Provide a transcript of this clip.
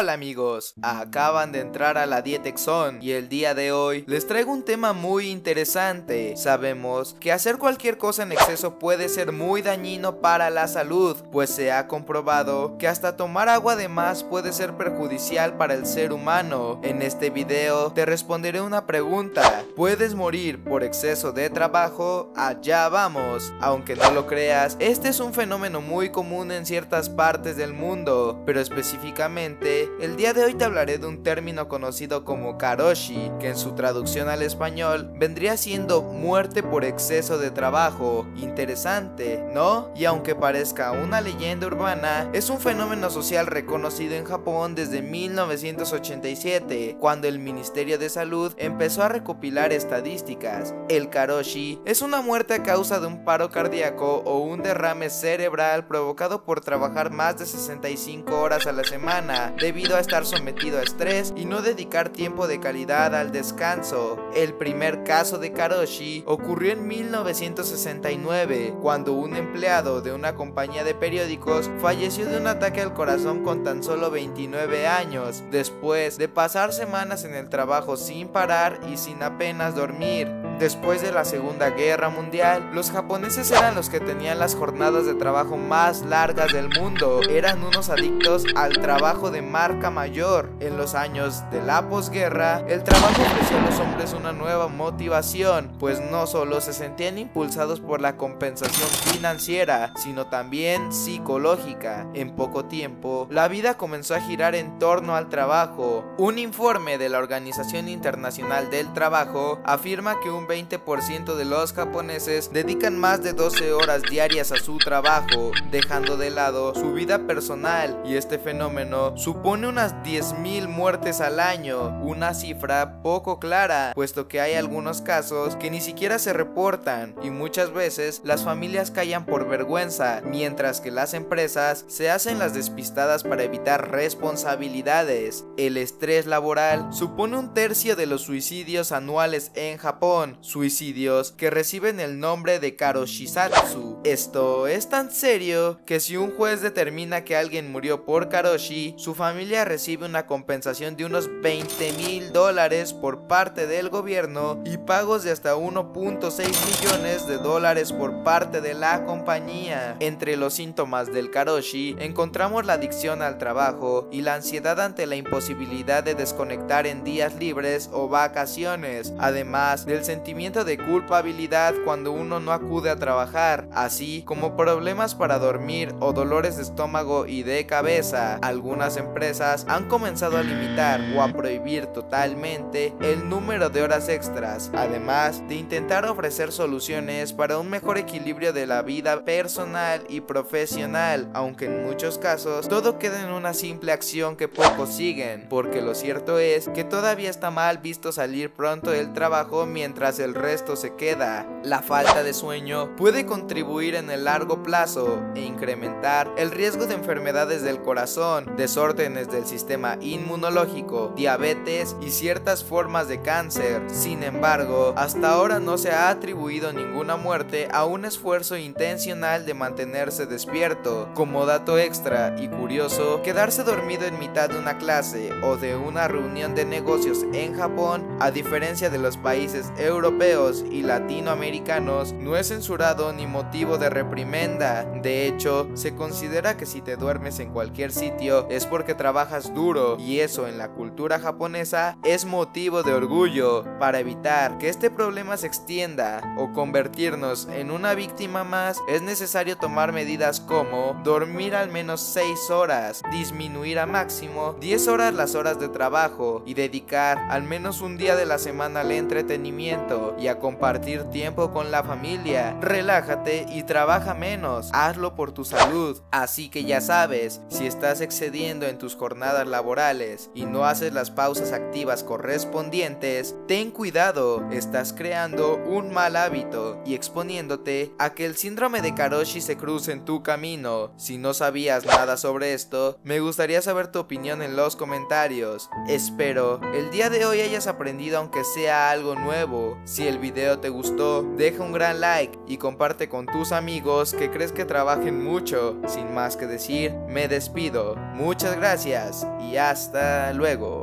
Hola amigos, acaban de entrar a la Dietexon y el día de hoy les traigo un tema muy interesante. Sabemos que hacer cualquier cosa en exceso puede ser muy dañino para la salud, pues se ha comprobado que hasta tomar agua de más puede ser perjudicial para el ser humano. En este video te responderé una pregunta, ¿puedes morir por exceso de trabajo? Allá vamos. Aunque no lo creas, este es un fenómeno muy común en ciertas partes del mundo, pero específicamente el día de hoy te hablaré de un término conocido como karoshi, que en su traducción al español vendría siendo muerte por exceso de trabajo. Interesante, ¿no? Y aunque parezca una leyenda urbana, es un fenómeno social reconocido en Japón desde 1987, cuando el Ministerio de Salud empezó a recopilar estadísticas. El karoshi es una muerte a causa de un paro cardíaco o un derrame cerebral provocado por trabajar más de 65 horas a la semana debido a estar sometido a estrés y no dedicar tiempo de calidad al descanso. El primer caso de Karoshi ocurrió en 1969, cuando un empleado de una compañía de periódicos falleció de un ataque al corazón con tan solo 29 años, después de pasar semanas en el trabajo sin parar y sin apenas dormir. Después de la Segunda Guerra Mundial, los japoneses eran los que tenían las jornadas de trabajo más largas del mundo. Eran unos adictos al trabajo de marca mayor. En los años de la posguerra, el trabajo ofreció a los hombres una nueva motivación, pues no solo se sentían impulsados por la compensación financiera, sino también psicológica. En poco tiempo, la vida comenzó a girar en torno al trabajo. Un informe de la Organización Internacional del Trabajo afirma que un 20% de los japoneses dedican más de 12 horas diarias a su trabajo, dejando de lado su vida personal y este fenómeno supone unas 10.000 muertes al año, una cifra poco clara, puesto que hay algunos casos que ni siquiera se reportan y muchas veces las familias callan por vergüenza, mientras que las empresas se hacen las despistadas para evitar responsabilidades. El estrés laboral supone un tercio de los suicidios anuales en Japón, suicidios que reciben el nombre de Karoshisatsu. Esto es tan serio que si un juez determina que alguien murió por Karoshi, su familia recibe una compensación de unos 20 mil dólares por parte del gobierno y pagos de hasta 1.6 millones de dólares por parte de la compañía. Entre los síntomas del Karoshi encontramos la adicción al trabajo y la ansiedad ante la imposibilidad de desconectar en días libres o vacaciones, además del sentimiento de culpabilidad cuando uno no acude a trabajar, así como problemas para dormir o dolores de estómago y de cabeza. Algunas empresas han comenzado a limitar o a prohibir totalmente el número de horas extras, además de intentar ofrecer soluciones para un mejor equilibrio de la vida personal y profesional, aunque en muchos casos todo queda en una simple acción que pocos siguen, porque lo cierto es que todavía está mal visto salir pronto del trabajo mientras el resto se queda. La falta de sueño puede contribuir en el largo plazo e incrementar el riesgo de enfermedades del corazón, desórdenes del sistema inmunológico, diabetes y ciertas formas de cáncer. Sin embargo, hasta ahora no se ha atribuido ninguna muerte a un esfuerzo intencional de mantenerse despierto. Como dato extra y curioso, quedarse dormido en mitad de una clase o de una reunión de negocios en Japón, a diferencia de los países europeos, y latinoamericanos no es censurado ni motivo de reprimenda. De hecho, se considera que si te duermes en cualquier sitio es porque trabajas duro y eso en la cultura japonesa es motivo de orgullo. Para evitar que este problema se extienda o convertirnos en una víctima más, es necesario tomar medidas como dormir al menos 6 horas, disminuir a máximo 10 horas las horas de trabajo y dedicar al menos un día de la semana al entretenimiento y a compartir tiempo con la familia. Relájate y trabaja menos. Hazlo por tu salud. Así que ya sabes, si estás excediendo en tus jornadas laborales y no haces las pausas activas correspondientes, ten cuidado. Estás creando un mal hábito y exponiéndote a que el síndrome de Karoshi se cruce en tu camino. Si no sabías nada sobre esto, me gustaría saber tu opinión en los comentarios. Espero el día de hoy hayas aprendido aunque sea algo nuevo. Si el video te gustó, deja un gran like y comparte con tus amigos que crees que trabajen mucho. Sin más que decir, me despido. Muchas gracias y hasta luego.